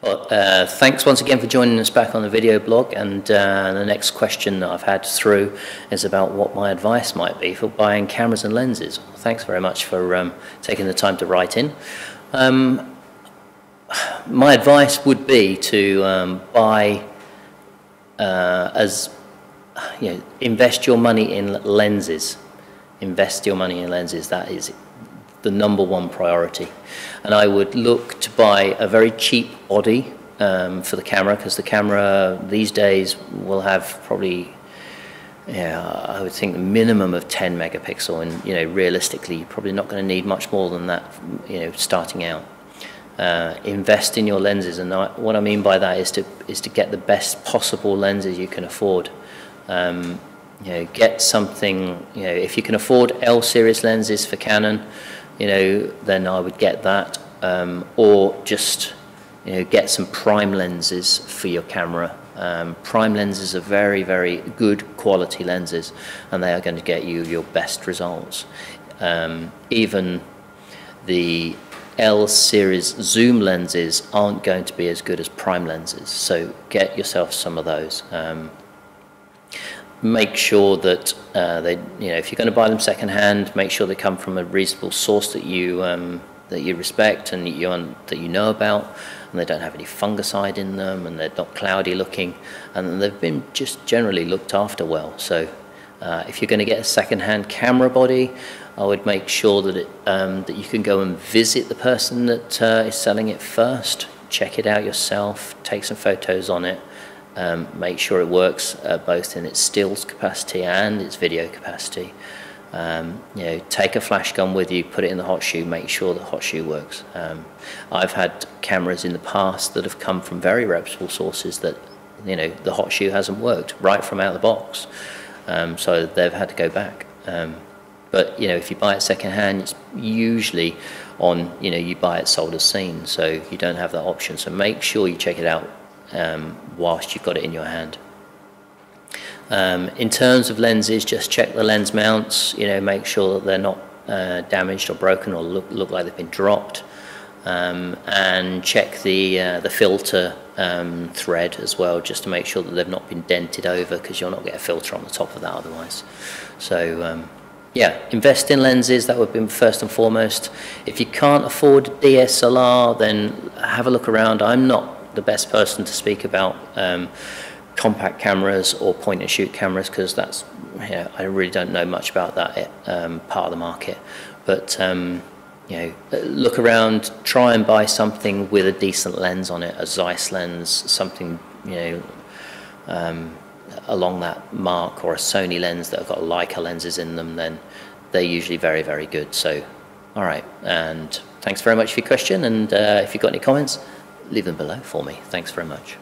Well, uh, thanks once again for joining us back on the video blog. And uh, the next question that I've had through is about what my advice might be for buying cameras and lenses. Thanks very much for um, taking the time to write in. Um, my advice would be to um, buy uh, as you know, invest your money in lenses. Invest your money in lenses. That is the number one priority. And I would look to buy a very cheap body um, for the camera because the camera these days will have probably, yeah, I would think the minimum of 10 megapixel and, you know, realistically, you're probably not going to need much more than that, you know, starting out. Uh, invest in your lenses, and I, what I mean by that is to is to get the best possible lenses you can afford. Um, you know, get something. You know, if you can afford L series lenses for Canon, you know, then I would get that. Um, or just, you know, get some prime lenses for your camera. Um, prime lenses are very, very good quality lenses, and they are going to get you your best results. Um, even the L series zoom lenses aren't going to be as good as prime lenses, so get yourself some of those. Um, make sure that uh, they, you know, if you're going to buy them secondhand, make sure they come from a reasonable source that you um, that you respect and you that you know about, and they don't have any fungicide in them, and they're not cloudy looking, and they've been just generally looked after well. So, uh, if you're going to get a secondhand camera body, I would make sure that it um, that you can go and visit the person that uh, is selling it first, check it out yourself, take some photos on it, um, make sure it works uh, both in its stills capacity and its video capacity. Um, you know, take a flash gun with you, put it in the hot shoe, make sure the hot shoe works. Um, I've had cameras in the past that have come from very reputable sources that, you know, the hot shoe hasn't worked right from out of the box. Um, so they've had to go back. Um, but, you know, if you buy it secondhand, it's usually on, you know, you buy it sold as seen, so you don't have that option. So make sure you check it out um, whilst you've got it in your hand. Um, in terms of lenses, just check the lens mounts, you know, make sure that they're not uh, damaged or broken or look, look like they've been dropped. Um, and check the, uh, the filter um, thread as well, just to make sure that they've not been dented over because you'll not get a filter on the top of that otherwise. So um, yeah, invest in lenses, that would be first and foremost. If you can't afford DSLR, then have a look around. I'm not the best person to speak about um, compact cameras or point and shoot cameras because that's yeah, I really don't know much about that um, part of the market. But um, you know, look around, try and buy something with a decent lens on it, a Zeiss lens, something you know um, along that mark, or a Sony lens that have got Leica lenses in them. Then they're usually very very good. So, all right, and thanks very much for your question. And uh, if you've got any comments leave them below for me. Thanks very much.